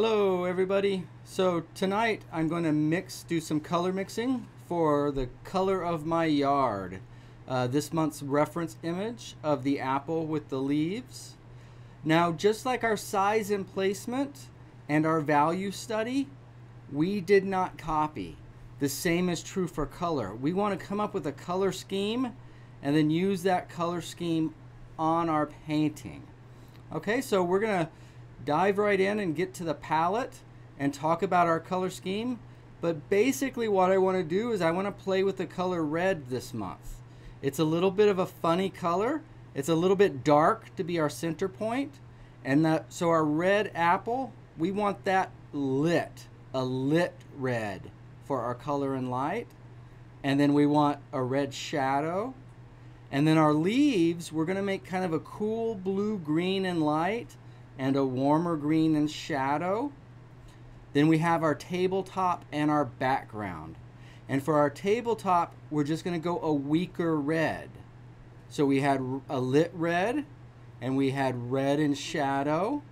Hello everybody. So tonight I'm going to mix, do some color mixing for the color of my yard. Uh, this month's reference image of the apple with the leaves. Now just like our size and placement and our value study, we did not copy. The same is true for color. We want to come up with a color scheme and then use that color scheme on our painting. Okay, so we're going to dive right in and get to the palette and talk about our color scheme. But basically what I want to do is I want to play with the color red this month. It's a little bit of a funny color. It's a little bit dark to be our center point. And that, so our red apple, we want that lit, a lit red for our color and light. And then we want a red shadow. And then our leaves, we're going to make kind of a cool blue, green, and light and a warmer green and shadow. Then we have our tabletop and our background. And for our tabletop, we're just going to go a weaker red. So we had a lit red, and we had red and shadow.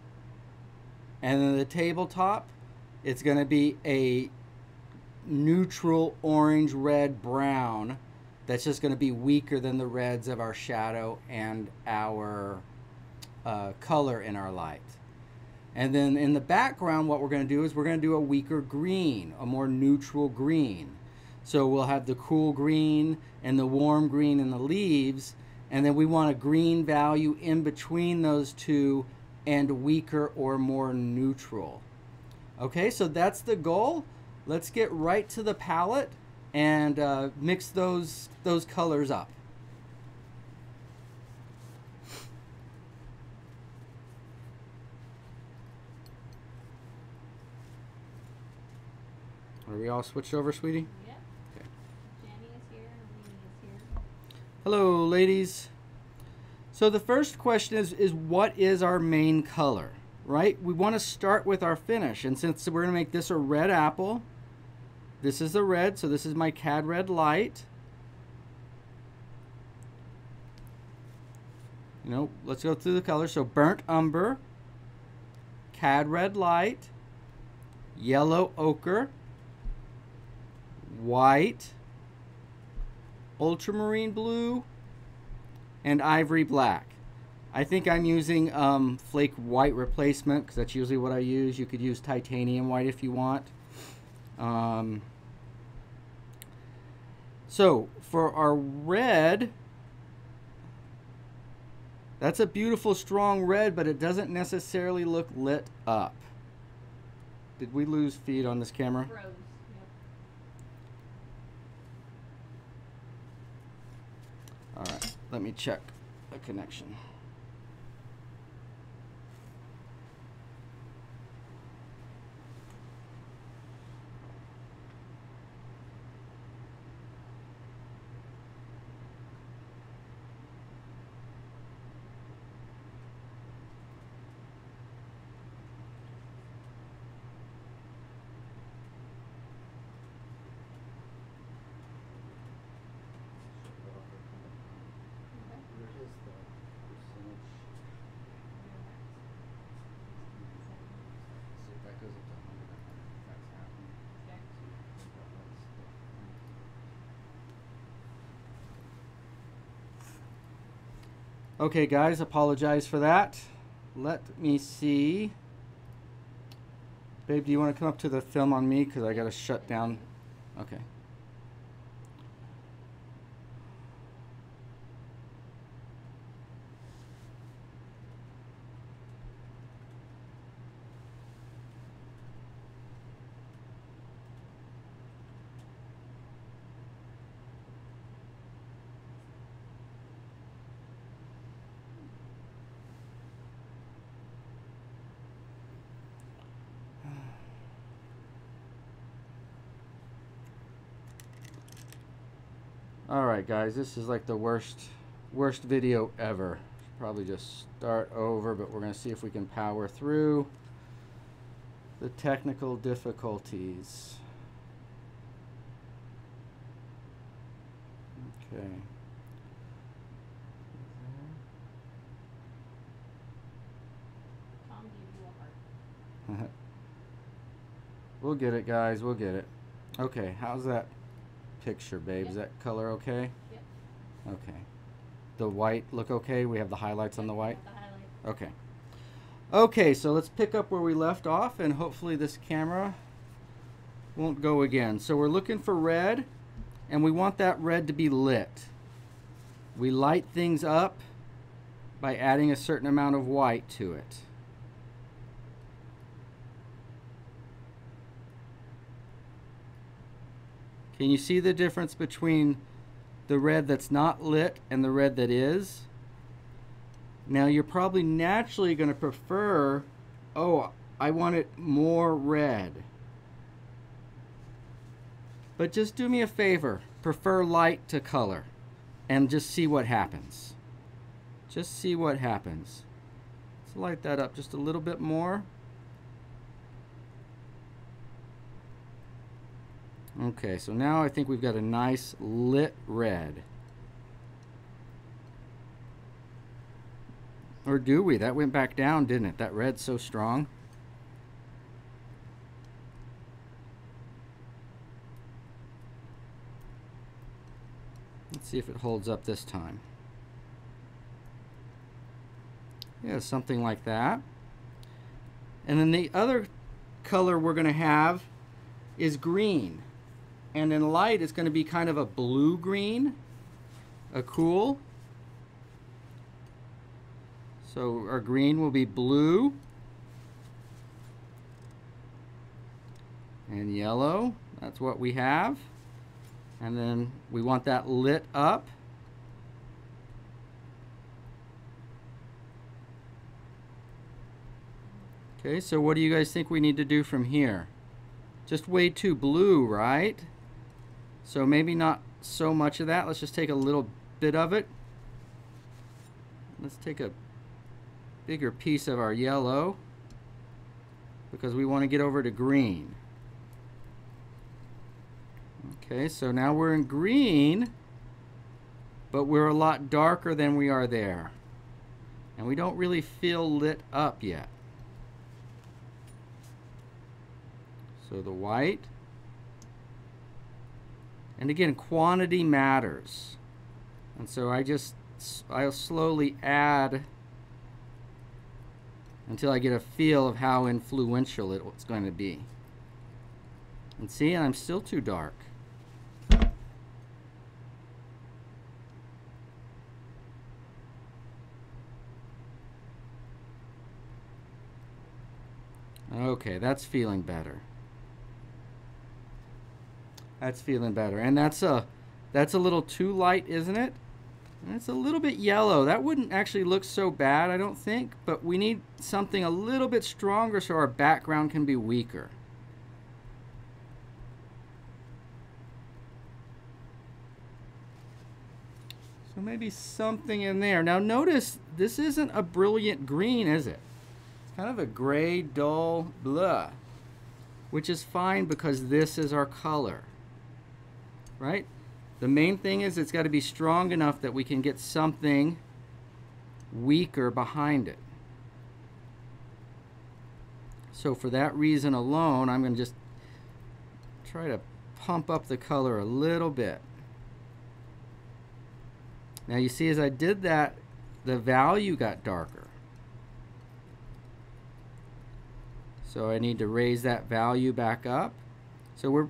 And then the tabletop, it's going to be a neutral orange, red, brown. That's just going to be weaker than the reds of our shadow and our uh, color in our light. And then in the background, what we're going to do is we're going to do a weaker green, a more neutral green. So we'll have the cool green and the warm green in the leaves. And then we want a green value in between those two and weaker or more neutral. Okay, so that's the goal. Let's get right to the palette and uh, mix those, those colors up. Are we all switched over, sweetie? Yep. Okay. Jenny is here and is here. Hello, ladies. So the first question is, is what is our main color, right? We want to start with our finish. And since we're going to make this a red apple, this is the red, so this is my CAD red light. You know, let's go through the colors. So burnt umber, CAD red light, yellow ochre, white, ultramarine blue, and ivory black. I think I'm using um, flake white replacement because that's usually what I use. You could use titanium white if you want. Um, so for our red, that's a beautiful strong red, but it doesn't necessarily look lit up. Did we lose feed on this camera? Yep. All right, let me check the connection. Okay, guys, apologize for that. Let me see. Babe, do you want to come up to the film on me? Because I got to shut down. Okay. Alright guys, this is like the worst worst video ever. Should probably just start over, but we're going to see if we can power through the technical difficulties. Okay. Tom gave you a heart. We'll get it, guys. We'll get it. Okay, how's that picture, babe? Is that color okay? Yep. Okay. The white look okay? We have the highlights on the white? The. Okay. Okay, so let's pick up where we left off, and hopefully this camera won't go again. So we're looking for red, and we want that red to be lit. We light things up by adding a certain amount of white to it. Can you see the difference between the red that's not lit and the red that is? Now you're probably naturally going to prefer, oh, I want it more red. But just do me a favor, prefer light to color and just see what happens. Just see what happens. Let's light that up just a little bit more. Okay, so now I think we've got a nice lit red. Or do we? That went back down, didn't it? That red's so strong. Let's see if it holds up this time. Yeah, something like that. And then the other color we're going to have is green. And in light, it's going to be kind of a blue green, a cool. So our green will be blue and yellow. That's what we have. And then we want that lit up. Okay, so what do you guys think we need to do from here? Just way too blue, right? So maybe not so much of that. Let's just take a little bit of it. Let's take a bigger piece of our yellow because we want to get over to green. Okay, so now we're in green, but we're a lot darker than we are there. And we don't really feel lit up yet. So the white. And again, quantity matters. And so I just, I'll slowly add until I get a feel of how influential it's going to be. And see, I'm still too dark. Okay, that's feeling better. That's feeling better. And that's a that's a little too light, isn't it? And it's a little bit yellow. That wouldn't actually look so bad, I don't think, but we need something a little bit stronger so our background can be weaker. So maybe something in there. Now notice this isn't a brilliant green, is it? It's kind of a gray, dull, blah, which is fine because this is our color, right? The main thing is it's got to be strong enough that we can get something weaker behind it. So for that reason alone, I'm going to just try to pump up the color a little bit. Now you see as I did that, the value got darker. So I need to raise that value back up. So we're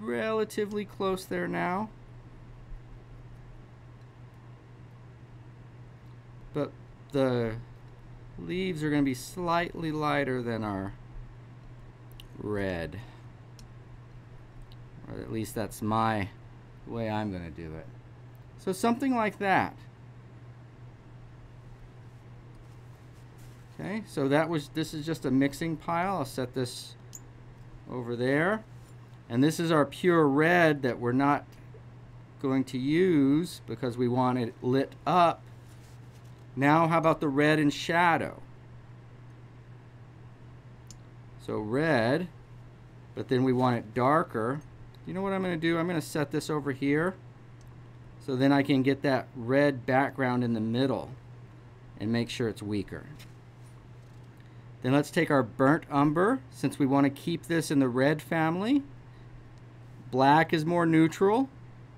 relatively close there now. but the leaves are going to be slightly lighter than our red. Or at least that's my way I'm going to do it. So something like that. Okay, so that was, this is just a mixing pile. I'll set this over there. And this is our pure red that we're not going to use because we want it lit up now how about the red and shadow? So red, but then we want it darker. You know what I'm going to do? I'm going to set this over here. So then I can get that red background in the middle and make sure it's weaker. Then let's take our burnt umber, since we want to keep this in the red family. Black is more neutral,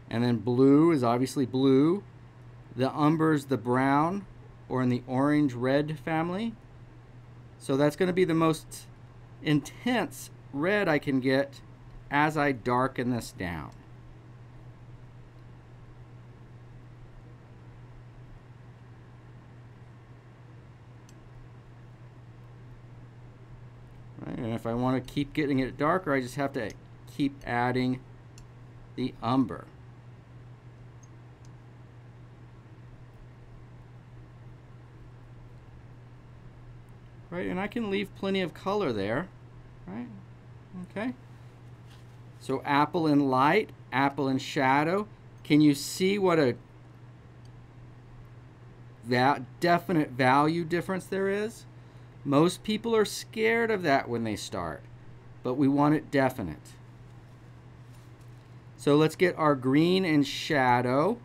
and then blue is obviously blue. The umber is the brown, or in the orange-red family. So that's going to be the most intense red I can get as I darken this down. And if I want to keep getting it darker, I just have to keep adding the umber. Right, and I can leave plenty of color there, right? Okay. So apple in light, apple in shadow. Can you see what a that definite value difference there is? Most people are scared of that when they start, but we want it definite. So let's get our green and shadow.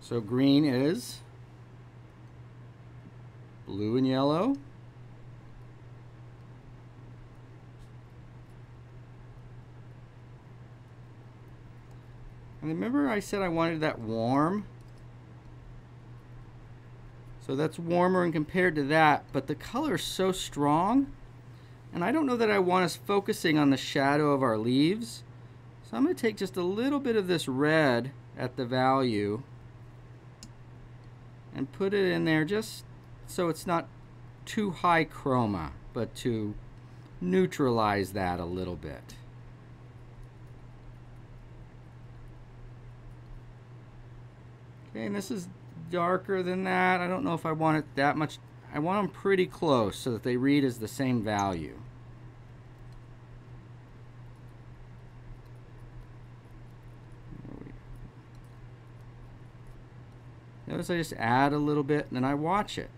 So green is blue and yellow. And remember I said I wanted that warm? So that's warmer and compared to that, but the color is so strong. And I don't know that I want us focusing on the shadow of our leaves. So I'm going to take just a little bit of this red at the value and put it in there just so it's not too high chroma, but to neutralize that a little bit. Okay, and this is darker than that. I don't know if I want it that much. I want them pretty close so that they read as the same value. Notice I just add a little bit and then I watch it.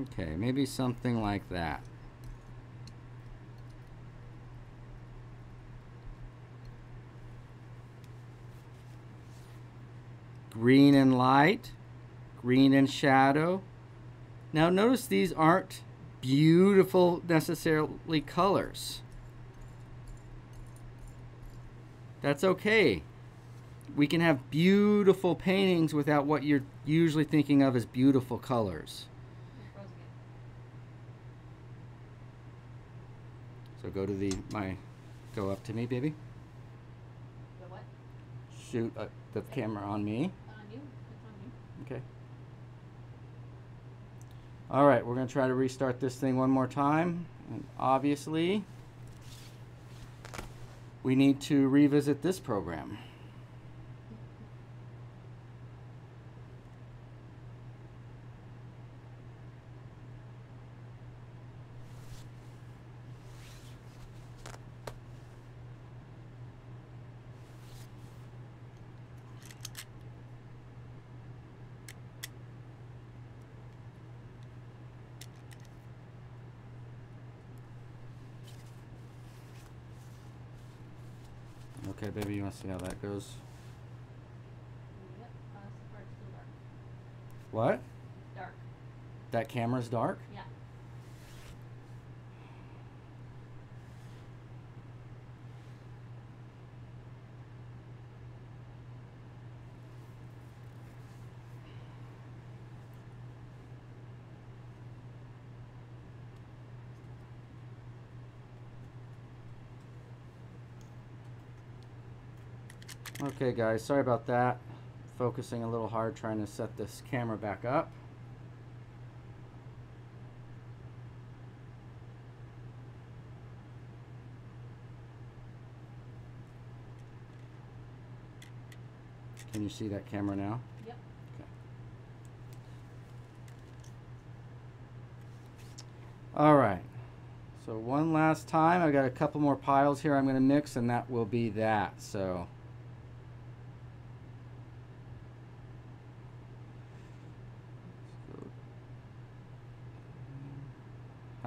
Okay, maybe something like that. Green and light, green and shadow. Now notice these aren't beautiful necessarily colors. That's okay. We can have beautiful paintings without what you're usually thinking of as beautiful colors. So go to the my go up to me, baby. The what? Shoot uh, the camera on me. On you. It's on you. Okay. All right, we're going to try to restart this thing one more time. And obviously, we need to revisit this program. Okay, baby, you want to see how that goes? Yep. Uh, so far it's still dark. What? Dark. That camera's dark? Yeah. Okay, guys, sorry about that. Focusing a little hard trying to set this camera back up. Can you see that camera now? Yep. Okay. All right. So one last time, I've got a couple more piles here I'm going to mix, and that will be that. So.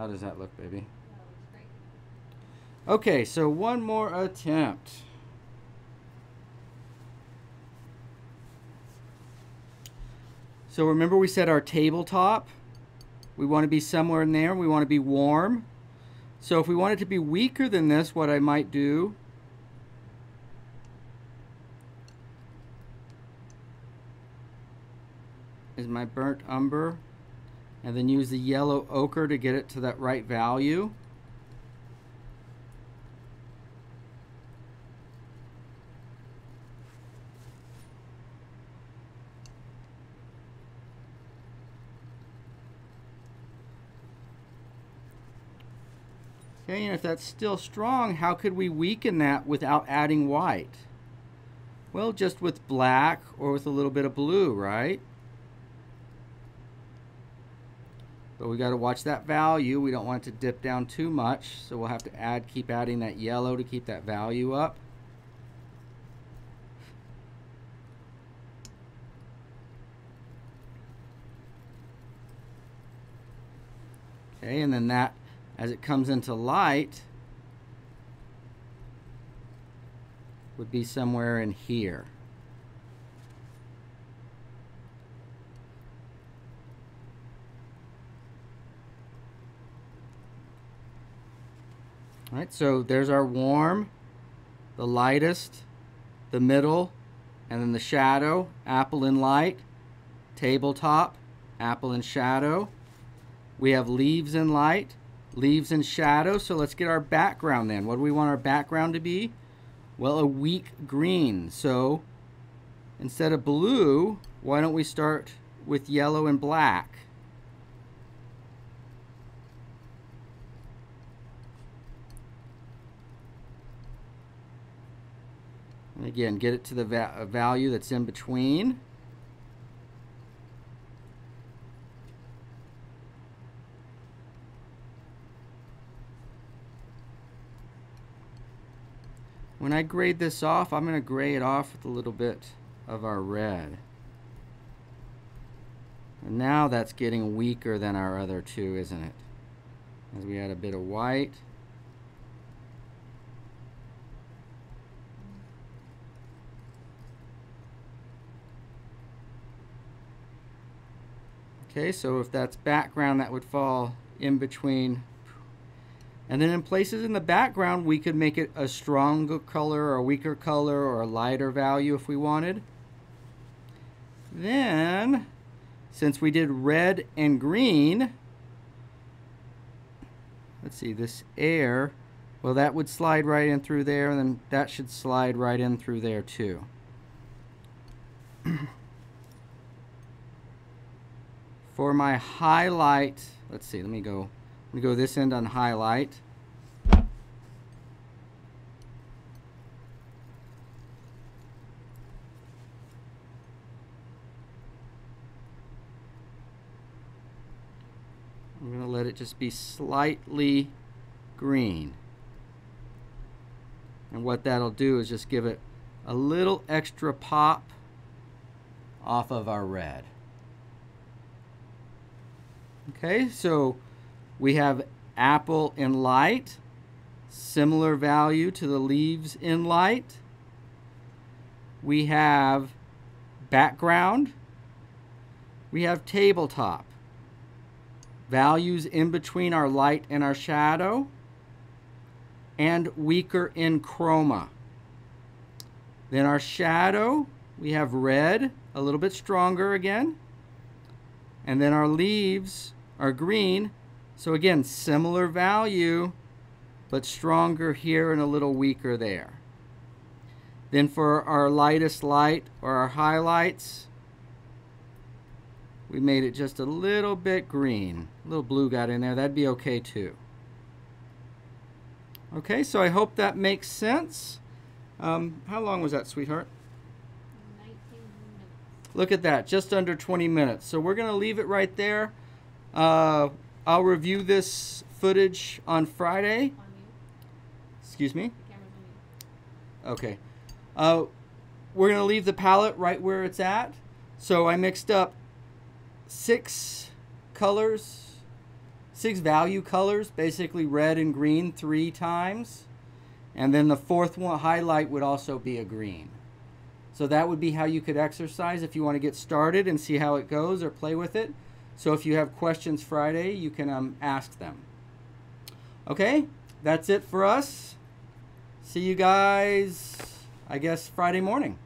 How does that look, baby? Okay, so one more attempt. So remember we said our tabletop? We want to be somewhere in there. We want to be warm. So if we want it to be weaker than this, what I might do is my burnt umber and then use the yellow ochre to get it to that right value. Okay, and if that's still strong, how could we weaken that without adding white? Well, just with black or with a little bit of blue, right? But we got to watch that value. We don't want it to dip down too much, so we'll have to add, keep adding that yellow to keep that value up. Okay, and then that, as it comes into light, would be somewhere in here. All right, so there's our warm, the lightest, the middle, and then the shadow, apple in light, tabletop, apple in shadow. We have leaves in light, leaves in shadow. So let's get our background then. What do we want our background to be? Well, a weak green. So instead of blue, why don't we start with yellow and black? Again, get it to the va uh, value that's in between. When I grade this off, I'm going to grade it off with a little bit of our red. And now that's getting weaker than our other two, isn't it? As we add a bit of white. Okay, so if that's background, that would fall in between. And then in places in the background, we could make it a stronger color or a weaker color or a lighter value if we wanted. Then, since we did red and green, let's see, this air, well, that would slide right in through there, and then that should slide right in through there too. For my highlight, let's see, let me go, let me go this end on highlight. I'm going to let it just be slightly green. And what that'll do is just give it a little extra pop off of our red. Okay, so we have apple in light, similar value to the leaves in light. We have background. We have tabletop. Values in between our light and our shadow. And weaker in chroma. Then our shadow, we have red, a little bit stronger again. And then our leaves are green. So again, similar value, but stronger here and a little weaker there. Then for our lightest light or our highlights, we made it just a little bit green. A little blue got in there. That'd be okay too. Okay, so I hope that makes sense. Um, how long was that, sweetheart? 19 minutes. Look at that, just under 20 minutes. So we're going to leave it right there. Uh, I'll review this footage on Friday. Excuse me? The camera's on you. Okay. Uh, we're going to leave the palette right where it's at. So I mixed up six colors, six value colors, basically red and green three times. And then the fourth one highlight would also be a green. So that would be how you could exercise if you want to get started and see how it goes or play with it. So if you have questions Friday, you can um, ask them. Okay, that's it for us. See you guys, I guess, Friday morning.